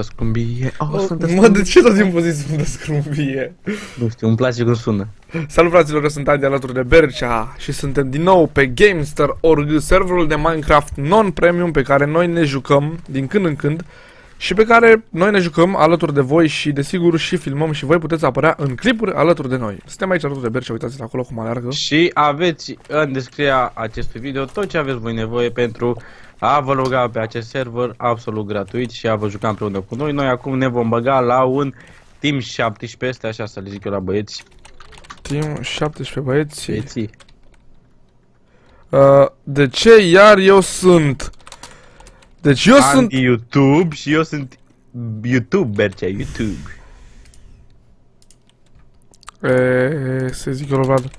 Scrumbie. Oh, sunt Mă, de ce tot timpul zici Sfântă Scrumbie? Nu știu, îmi place cum sună. Salut fraților, eu sunt Adi alături de Bercea și suntem din nou pe Gamester.org, serverul de Minecraft non-premium pe care noi ne jucăm din când în când și pe care noi ne jucăm alături de voi și desigur și filmăm și voi puteți apărea în clipuri alături de noi. Suntem aici alături de Bercea, uitați-l acolo cum aleargă. Și aveți în descrierea acestui video tot ce aveți voi nevoie pentru a vă loga pe acest server absolut gratuit și a vă juca împreună cu noi. Noi acum ne vom băga la un Team 17, este așa să le zic eu la băieți. Team 17 băieți. Băieții. Uh, de ce iar eu sunt? Deci eu Andy sunt... YouTube și eu sunt YouTube, Bercea, YouTube. E, să zic eu la Vlad.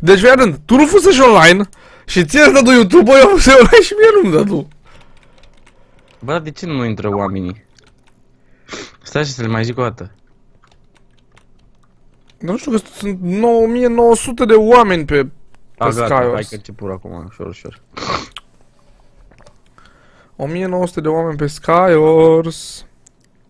Deci, fii atent, tu nu fusese online și ție îți dă YouTube, bă, eu fusese online și mie nu-mi dă tu. Bă, dar de ce nu intră oamenii? Stai și să le mai zic o dată. Dar nu știu că sunt 9900 de oameni pe, pe A, gata, hai Skyos. că început acum, ușor, ușor. 1900 de oameni pe Skyors.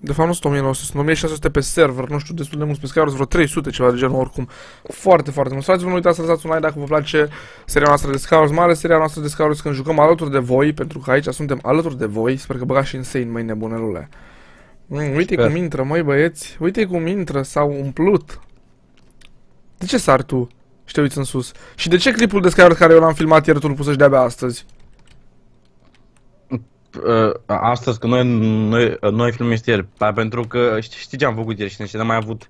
De fapt nu sunt 1900, sunt 1600 pe server, nu știu, destul de mulți pe Skyors, vreo 300 ceva de genul oricum. Foarte, foarte mult. Fraților, nu uitați să lăsați un like dacă vă place seria noastră de Skyors, mai ales seria noastră de Skyors când jucăm alături de voi, pentru că aici suntem alături de voi. Sper că băgați și insane, măi nebunelule. Mm, uite Sper. cum intră, măi băieți, uite cum intră, s-au umplut. De ce sari tu și te uiți în sus? Și de ce clipul de Skyors care eu l-am filmat ieri tu îl pusă și de-abia astăzi? Uh, astăzi, că noi, noi, noi filmăm este ieri, pa, pentru că știi, știi ce am făcut ieri și și n-am mai avut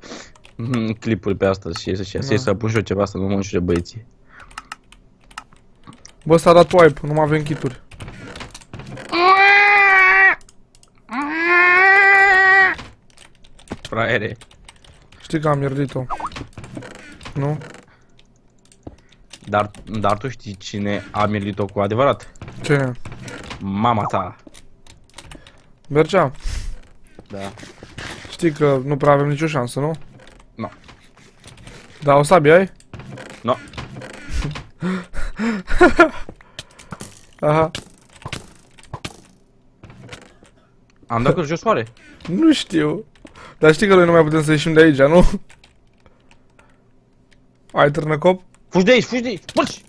mm, clipuri pe astăzi și, și, și Da. să pun și eu ceva să nu mă înșure băieții. Bă, s-a dat wipe, nu mai avem kituri. Fraiere. Știi că am pierdit-o. Nu? Dar, dar tu știi cine a mirit-o cu adevărat? Ce? Mama ta. Bercea, Da. știi că nu prea avem nicio șansă, nu? Nu. Da, o sabie ai? No. Aha. Am dat jos oare? Nu știu. Dar știi că noi nu mai putem să ieșim de aici, nu? Ai târnăcop? Fugi de aici, fugi de aici, mărci!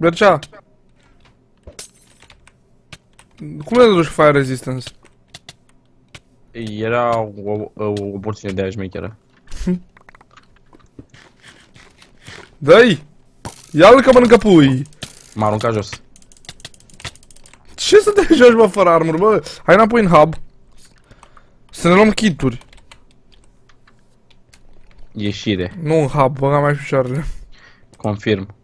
Bercea. Cum le duci fire resistance? Era o, o, o porțiune de aia șmecheră. Dă-i! Ia-l că mănâncă pui! M-a aruncat jos. Ce să te joci, bă, fără armuri, bă? Hai înapoi în hub. Să ne luăm kituri. Ieșire. Nu în hub, băga mai picioarele. Confirm.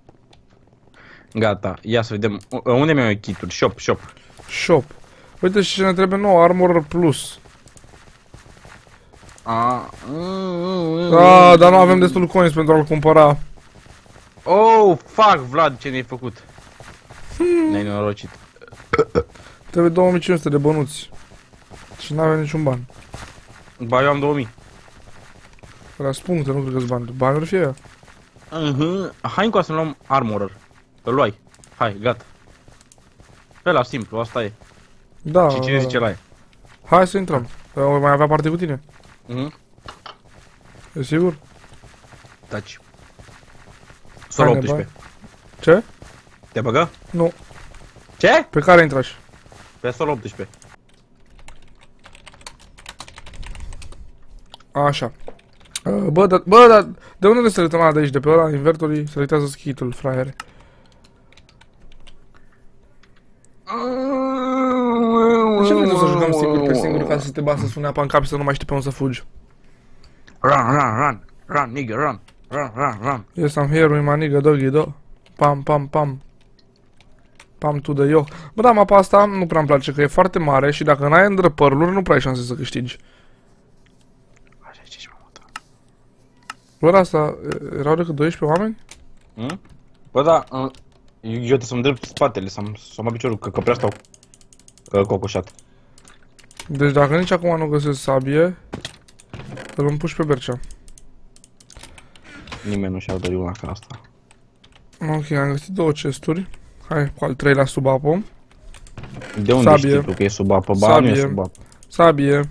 Gata, ia să vedem. U- Unde mi-au kituri? Shop, shop. Shop. Uite și ce ne trebuie nou, Armor Plus. A, Ah, dar nu avem destul coins pentru a-l cumpăra. Oh, fuck, Vlad, ce ne-ai făcut? Ne-ai norocit. Trebuie 2500 de bănuți. Și nu avem niciun ban. Ba, eu am 2000. La puncte, nu cred că-s bani. Bani ori fie ea. Mhm. Hai încoa să luăm armorer. Îl luai. Hai, gata. Ăla simplu, asta e. Da, Și cine da, zice da. la e? Hai să intrăm. O mai avea parte cu tine. Mhm. E sigur? Taci. Solo Hai, 18. Ce? Te băgă? Nu. Ce? Pe care intrași? Pe solo 18. Așa. Uh, Bă, dar, bă, dar, de unde se uităm de aici? De pe ăla invertorii se uitează schitul, fraiere. De ce vrei tu să jucăm singur pe singur ca să te bată să sune apa în cap și să nu mai știi pe unde să fugi? Run, run, run. Run, nigga, run. Run, run, run. Yes, I'm here with my nigga doggy do. Pam, pam, pam. Pam to the yo. Bă, da, mapa asta nu prea îmi place, că e foarte mare și dacă n-ai îndrăpărluri, nu prea ai șanse să câștigi. Așa, ce și mama ta. Bă, dar asta, e- erau decât 12 oameni? Hmm? Bă, da, uh, eu trebuie să-mi drept spatele, să-mi să mă piciorul, că, că prea stau că cocoșat. Deci dacă nici acum nu găsesc sabie, îl împuși pe Bercea. Nimeni nu și-ar dori una ca asta. Ok, am găsit două chesturi. Hai, cu al treilea sub apă. De unde Sabie. știi tu că e sub apă? Ba, nu e Sabie. sub apă. Sabie.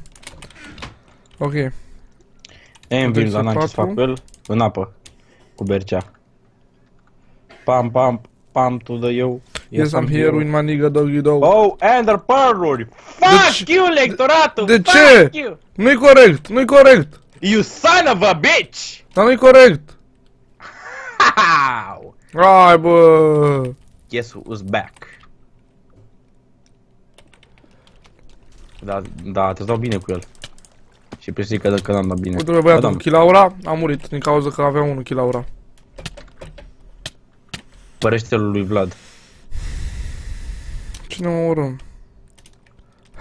Ok. E în vin, dar n-am ce să fac patru. cu el. În apă. Cu bercea. Pam, pam, pam, tu the eu. Yes, I'm here with my nigga doggy dog. Oh, Ender Pearl! Fuck ce- you, lectoratul! De Fuck ce? You. Nu-i corect, nu-i corect. you son of a bitch! Dar nu-i corect. How? Hai bă. Guess who's back? Da, da, te dau bine cu el. Și presimt că, că n-am dat bine. Uite bă Ba băiatul da, cu Chilaura a murit din cauza că avea unul Chilaura. Părește lui Vlad. Cine mă urâm?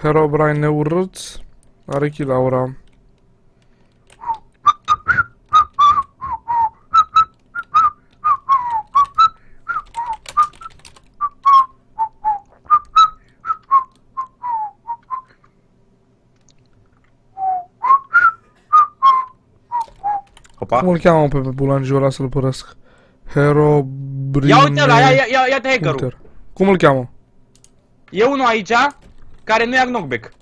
Herobrine neurâț. Are Chilaura. Opa. Cum îl cheamă pe, pe bulangiul ăla să-l părăsc? Herobrine... Ia uite la, ia, ia, ia, ia te hackerul. Hunter. Cum îl cheamă? E unul aici care nu ia knockback.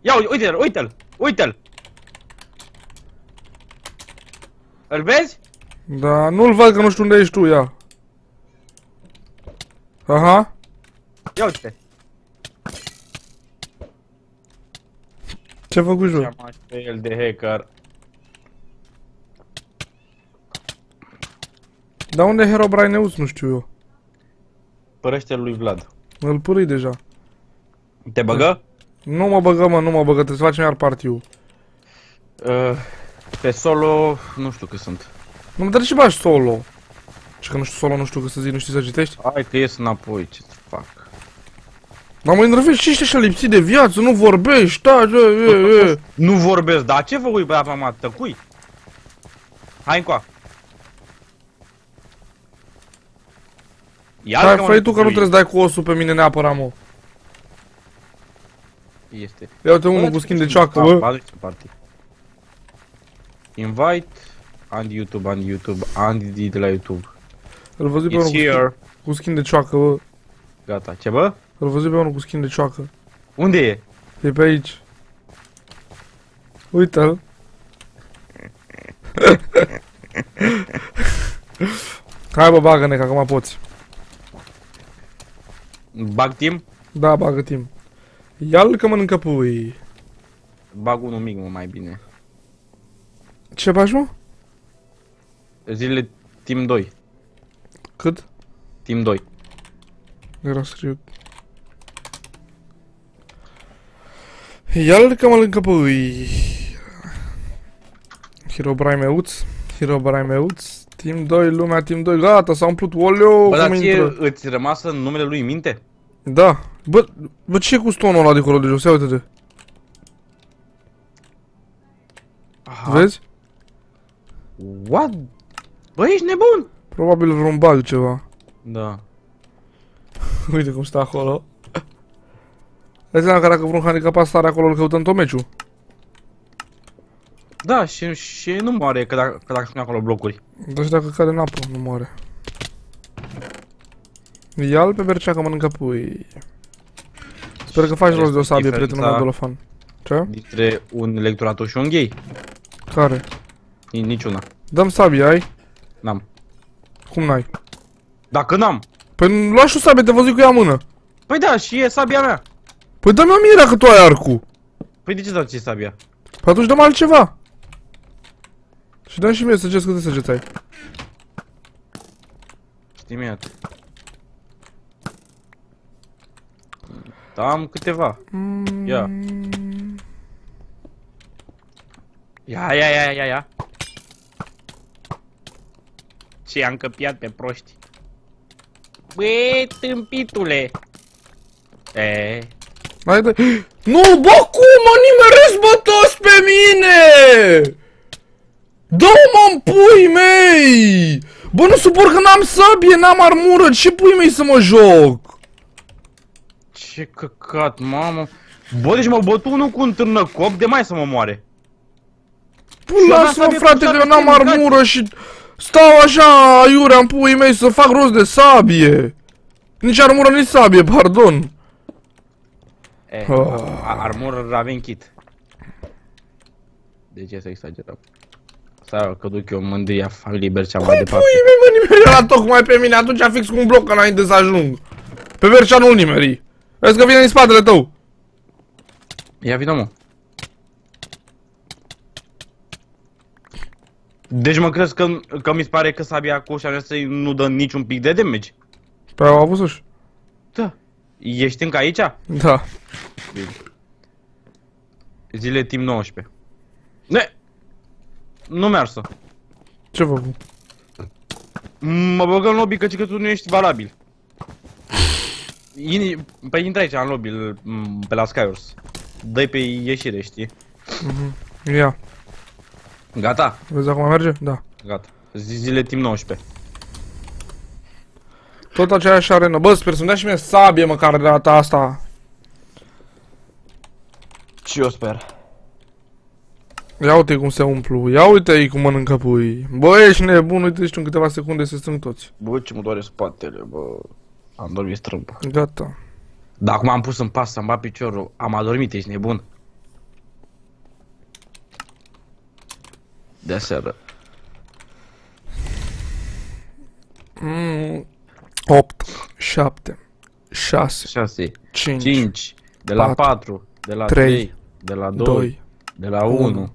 Ia uite, uite-l, uite-l, uite-l. Îl vezi? Da, nu-l văd că nu știu unde ești tu, ia. Aha. Ia uite. Ce-a făcut joc? Ce-am pe el de hacker. Dar unde e Herobrine Neus? Nu știu eu. Părăște lui Vlad. Îl pârâi deja. Te băgă? Nu mă băgă, mă, nu mă băgă, trebuie să facem iar partiu. Uh, pe solo, nu știu cât sunt. Nu mă dar de ce bagi solo? Și că nu știu solo, nu știu că să zic, nu știi să citești? Hai că ies înapoi, ce să fac? Dar mă enervezi, ce ești așa lipsit de viață, nu vorbești, da, e, e, e. Nu vorbesc, dar ce făcui pe apa mea? Tăcui? Hai încoa. Ia Hai, fă tu că nu trebuie să dai cu osul pe mine neapărat, mă. Este. Ia uite unul cu skin de cioacă, bă. bă. party. Invite and YouTube and YouTube and de la YouTube. Îl văzui pe It's unul cu skin, here. cu skin de cioacă, bă. Gata. Ce bă? Îl văzui pe unul cu skin de cioacă. Unde e? E pe aici. Uite-l. Hai bă, bagă-ne, că acum poți. Bag team? Da, bagă timp. Ia-l că mănâncă pui. Bag unul mic, mă, mai bine. Ce faci, mă? Zilele Team 2. Cât? Team 2. Era scriu. Ia-l că mănâncă pui. Herobrine meuț. Herobrine meuț. Team 2, lumea Team 2, gata, s-a umplut, oleo, Bă, dar cum ție intră. îți rămasă numele lui în minte? Da. Bă, bă, ce e cu stonul ăla de acolo de jos? Ia uite-te. Aha. Vezi? What? Bă, ești nebun? Probabil vreun bug ceva. Da. Uite cum stă acolo. Dai seama că dacă vreun handicapat stare acolo, îl căutăm tot meciul. Da, și, și nu moare că dacă, că dacă sunt acolo blocuri. Dar și dacă cade în apă, nu moare. Ia-l pe Bercea că mănâncă pui. Sper că faci Care rost de o este sabie, prietenul meu diferența Dolofan. Ce? Dintre un electorator și un gay. Care? Ni- Niciuna. Dăm sabie, ai? N-am. Cum n-ai? Dacă n-am. Păi lua și o sabie, te văzui cu ea în mână. Păi da, și e sabia mea. Păi dă-mi o mie dacă tu ai arcul. Păi de ce dau ție sabia? Păi atunci dăm altceva. Și dăm și mie săgeți câte săgeți ai. Știi mie Da, am câteva. Ia. Mm, Ia, ia, ia, ia, ia. Ce am căpiat pe proști. Băi, tâmpitule. E, Hai de... Nu, bă, cum mă nimeresc bă toți pe mine? Dă-mă în pui mei! Bă, nu suport că n-am sabie, n-am armură, ce pui mei să mă joc? ce căcat, mamă. Bă, deci mă bătu unul cu un târnăcop de mai să mă moare. Păi Și eu n-am lasă-mă sabie cu frate că șapte eu n-am stângați. armură și stau așa aiurea în pui mei să fac rost de sabie. Nici armură, nici sabie, pardon. E, Oh. a- armor avem kit. De ce să exagerăm? Sau că duc eu mândria familiei Bercea mai Cum departe. pui mei, mă nimerea tocmai pe mine, atunci fix cu un bloc înainte să ajung. Pe Bercea nu-l nimeri. Vezi că vine din spatele tău. Ia vină mă. Deci mă crezi că, că mi se pare că sabia cu ușa noastră nu dă niciun pic de damage? Păi au avut suși. Da. Ești încă aici? Da. Bine. Zile timp 19. Ne! Nu mersă. Ce făcut? Mă băgă în lobby căci că tu nu ești valabil. In, păi intră aici în lobby, l- m, pe la Skywars. Dă-i pe ieșire, știi? Ia. Gata? Vezi acum merge? Da. Gata. Zi- Zile timp 19. Tot aceeași arenă. Bă, sper să-mi dea și mie sabie măcar de data asta. Și eu sper. Ia uite cum se umplu. Ia uite-i cum mănâncă pui. Bă, ești nebun, uite și în câteva secunde se strâng toți. Bă, ce mă doare spatele, bă. Am dormit strâmb. Gata. Dar acum am pus în pas să-mi bat piciorul. Am adormit, ești nebun. De seară. Mm, 8, 7, 6, 6, 5, 5, de la patru, 4, de la trei, 3, de la 2, 2. de la unu. 1.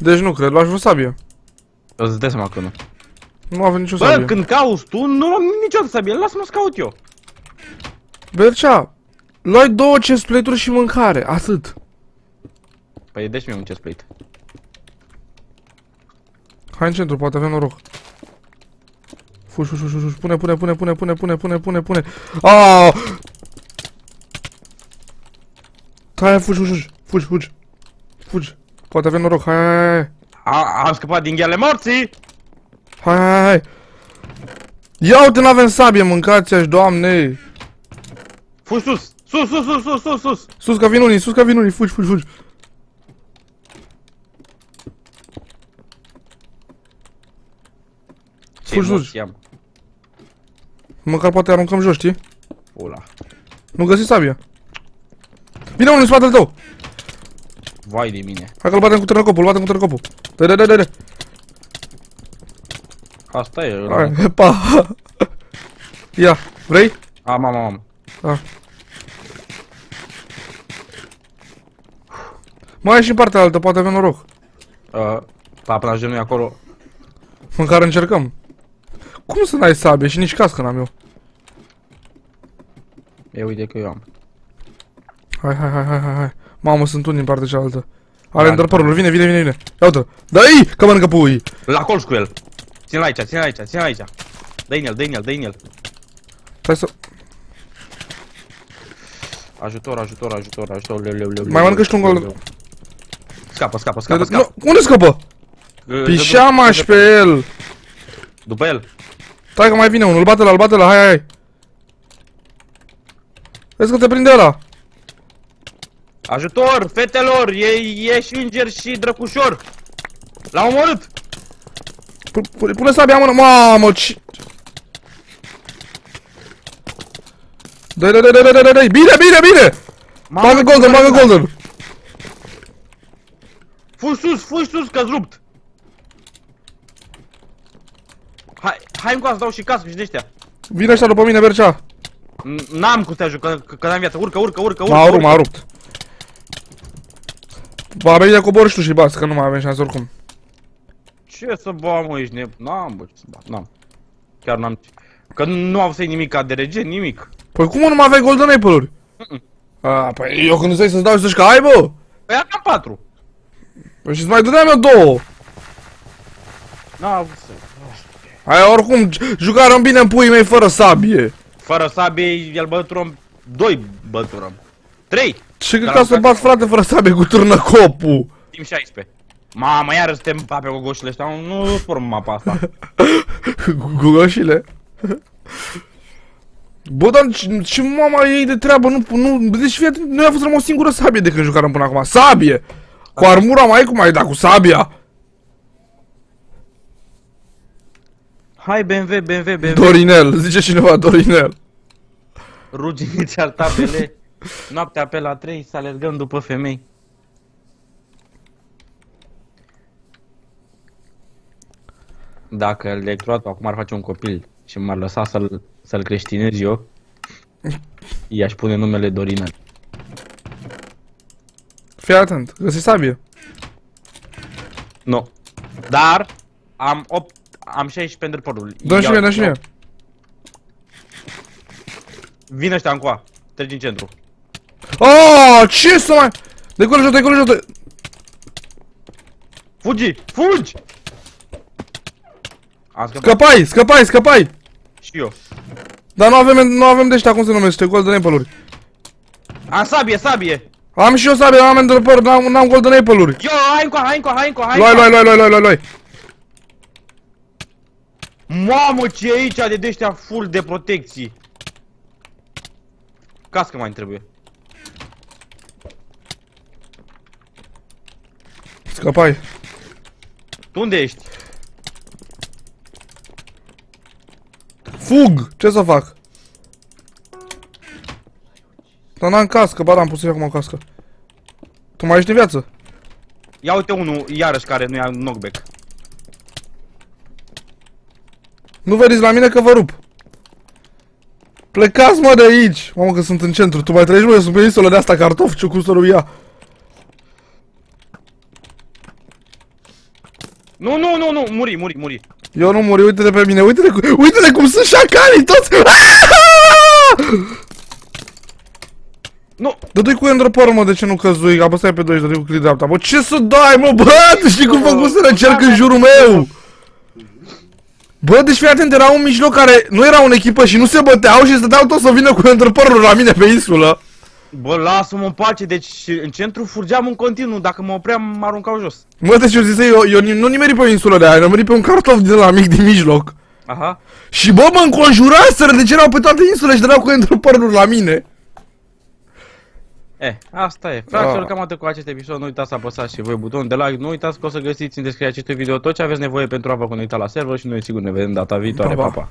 Deci nu cred, luași vreo sabie. Îți dai seama că nu. Nu avem nicio Bă, sabie. când cauți tu, nu am niciodată sabie. Lasă-mă să caut eu. Bercea, luai două chestplate-uri și mâncare, atât. Păi deci mi un chestplate. Hai în centru, poate avem noroc. Fugi, fugi, fugi, fugi, pune, pune, pune, pune, pune, pune, pune, pune, pune. Aaaa! Hai, fugi, fugi, fugi, fugi, fugi. Fugi. Poate avem noroc, hai, hai, hai. A, am scăpat din gheale morții! Hai, hai, hai. Ia uite, n-avem sabie, mâncați aș doamne. Fugi sus! Sus, sus, sus, sus, sus, sus! Sus ca vin unii, sus ca vin unii, fugi, fugi, fugi. Ce Fugi, emoții fugi. am. Măcar poate aruncăm jos, știi? Ula. Nu găsi sabia. Vine unul în spatele tău. Vai de mine. Hai că-l batem cu târnăcopul, îl batem cu târnăcopul. Dai, dai, dai, dai, dai. Asta e. ăla. Hai, pa. Ia, vrei? Am, am, am. Mai e și în partea altă, poate avem noroc. Uh, la până nu acolo. Măcar încercăm. Cum să n-ai sabie și nici cască n-am eu? E uite că eu am. Hai, hai, hai, hai, hai, hai. Mamă, sunt unii în partea cealaltă. Are Da, întărpărul, vine, vine, vine, vine. Ia uite Dă-i, că mănâncă pui. La colț cu el. Ține-l aici, ține-l aici, ține-l aici. Dă-i în el, dă-i în el, dă-i în el. Stai să... Ajutor, ajutor, ajutor, ajutor, leu, leu, leu. Mai mănâncă și tu un gol. leu. Scapă, scapă, scapă, scapă. Nu, unde scăpă? Uh, Pișamaș și pe el. După el. Stai că mai vine unul, îl bate la, îl bate la, hai, hai, hai. Vezi că te prinde ăla. Ajutor, fetelor, e, e și înger și drăcușor. L-a omorât. Pu- Pune, pune sabia în mână, mamă, ce... Dai, dai, dai, dai, dai, dai, dai, bine, bine, bine! Bagă golden, bagă golden! Fugi sus, fugi sus, că-ți rupt. Hai, hai încoa să dau și cască și de ăștia. Vine ăștia după mine, Bercea. N- N-am cum să te ajut, că, că, că n-am viață. Urcă, urcă, urcă, urcă. M-a rupt, urcă. m-a rupt. Ba, bine, de cobor și tu și bas, că nu mai avem șansă oricum. Ce să bă, mă, ești neb... N-am, bă, ce să bat, n-am. Chiar n-am... Că nu am să nimic ca de rege, nimic. Păi cum nu mai aveai golden apple-uri? A, păi eu când îți să-ți dau și să-și că ai, bă! Păi am patru. Păi și-ți mai dădeam eu două! N-am avut să... Aia oricum, jucarăm bine în puii mei fără sabie. Fără sabie, el băturăm... Doi băturăm. Trei! Ce că Dar ca am să stat- bat frate fără sabie cu târnăcopul? Timp 16. Mamă, iară suntem pape cu goșile ăștia, nu nu spor mapa asta. Cu gășile. Bă, dar ce, ce mama ei de treabă? Nu, nu, deci fii atent, noi a fost o singură sabie de când jucam până acum. Sabie! Cu armura mai cum ai dat cu sabia? Hai BMW, BMW, BMW. Dorinel, zice cineva Dorinel. Ruginiți al tabele. Noaptea pe la 3 să alergăm după femei. Dacă electoratul acum ar face un copil și m-ar lăsa să-l, să-l creștinez eu, i-aș pune numele Dorinel. Fii atent, găsi sabie. Nu. Dar am 8, am 16 îndrăpărul. Dă și mie, dă și mie. Vine ăștia încoa. Treci în centru. Oh, ce să mai... De acolo jos, de acolo jos, de... Fugi! Fugi! Am scăpat Scăpai, scăpai, scăpai! și eu. Dar nu avem, nu avem de ăștia, cum se numește, golden apple-uri. Am sabie, sabie! Am și eu sabie, am îndrăpăr, n-am, n-am golden apple-uri. Yo, hai încoa, hai încoa, hai încoa, hai Luai, încoa. luai, luai, luai, luai, luai, luai. Mamă, ce e aici de ăștia full de protecții. Cască mai îmi trebuie. Scăpai. Tu unde ești? Fug! Ce să fac? Dar n-am cască, ba da, am pus acum în cască. Tu mai ești în viață? Ia uite unul, iarăși, care nu ia knockback. Nu veniți la mine că vă rup. Plecați mă de aici! Mamă că sunt în centru, tu mai treci mă, eu sunt pe insulă de asta cartof, ce cum să nu ia. Nu, nu, nu, nu, muri, muri, muri. Eu nu muri, uite-te pe mine, uite-te cum, uite-te cum sunt șacalii toți! Nu, Dă-i cu Enderpearl, mă, de ce nu căzui? Apăsai pe 2 și dă cu click dreapta. Bă, ce să dai, mă, bă? Tu știi cum făcut să încerc în jurul meu? Bă, deci fii atent, era un mijloc care nu era în echipă și nu se băteau și stăteau toți să vină cu Enderpearl la mine pe insulă. Bă, lasă-mă în pace, deci în centru furgeam în continuu, dacă mă opream, mă aruncau jos. Mă, deci eu zise, eu, eu nu nimeri pe o insulă de aia, eu nimeri pe un cartof din la mic din mijloc. Aha. Și bă, mă înconjuraseră, deci erau pe toate insulele și dădeau cu Enderpearl la mine. Eh, asta e. Fraților, Ah. cam atât cu acest episod. Nu uitați să apăsați și voi butonul de like. Nu uitați că o să găsiți în descrierea acestui video tot ce aveți nevoie pentru a vă conecta la server și noi sigur ne vedem data viitoare. Pa, Pa, pa. pa.